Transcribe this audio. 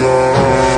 ficar.